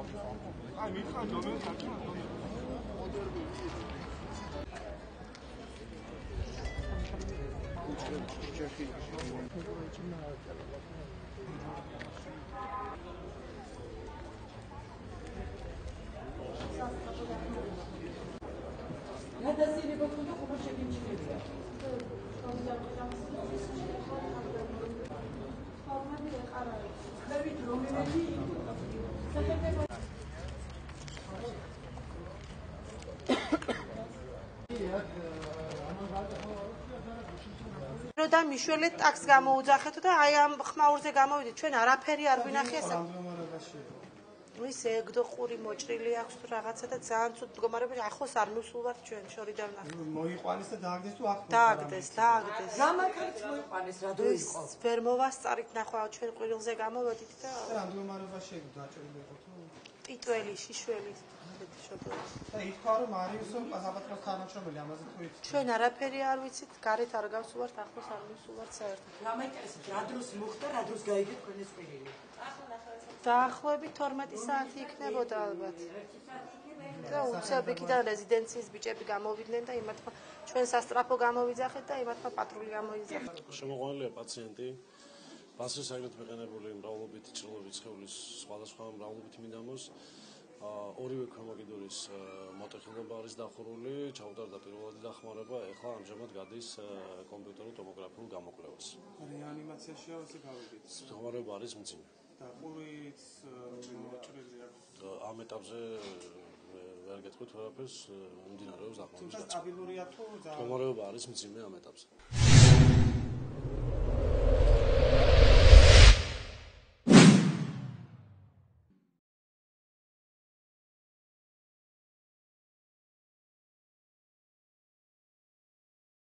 აი მითხარ ნომერი აქვს გადასილება თუ ხომ შეგიმჩნევია და მიშველეთ ტაქს გამოუძახეთ და აი ამ ხმაურზე გამოვიდეთ. ჩვენ არაფერი არ ვინახე ასა ის ეგდო ყური მოჭრილი აქვს თუ რაღაცა და ძალიან ცუდ მდგომარეობაში ახლოს არ ნუსულ ვარ ჩვენ შორიდან ნახე მოიყვანეს და დააგდეს თუ ახლა დააგდეს დააგდეს. გამაკეთეთ მოიყვანეს რა დრო ეს იყო? ვერ მოვასწარით ნახვა ჩვენ ყვირილზე გამოვედით და რა მდგომარეობაში ეგ დაჭერილი იყო თუ ტიტველი შიშველი შობილი და ითქვა რომ მარიუსო პასაპატროს თანამშრომელი ამაზე თუ იცი ჩვენ არაფერი არ ვიცით გარეთ არ გავსულართ ახლოს არ ვისულართ საერთოდ გამაკეთეთ რა დროს მოხდა რა დროს გაიგეთ თქვენ ეს ყვირილი დაახლოებით 12 საათი იქნებოდა ალბათ. და უცებ იქიდან რეზიდენციის ბიჭები გამოვიდნენ და იმათმა ჩვენ სასტრაფო გამოვიძახეთ და იმათმა პატრული გამოიძახეთ. შემოყვანილია პაციენტი ბასრის აგრეთ მიყენებული მრავლობითი ჭრილობითი სხეულის სხვადასხვა მრავლობითი მინდამოს ორივე ქვემოგიდურის მოტეხილობა არის დახურული, ჩაუტარდა პირველადი დახმარება, ეხლა ამჟამად გადის კომპიუტერულ ტომოგრაფიულ გამოკვლევას. რეანიმაციაშია ესე გავიგეთ მდგომარეობა არის მძიმე. და ყურიც მოჭრილი აქვს ამ ეტაპზე ვერ გეტყვით ვერაფერს, მიმდინარეობს თუმცა გაწევა. სტაბილურია თუ მდგომარეობა არის მძიმე ამ ეტაპზე.